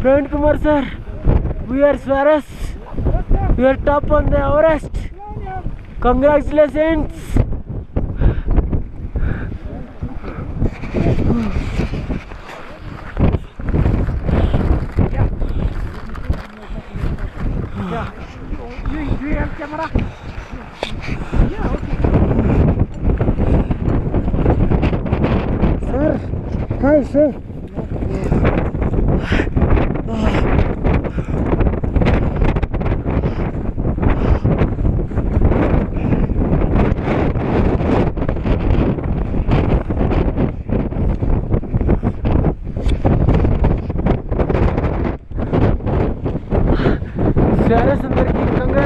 Praveen Kumar sir, we are Swaras. We are top on the Everest. Congratulations. You, you have camera? Yeah, okay. Sir, hi sir. लहरें सुंदर की गंगा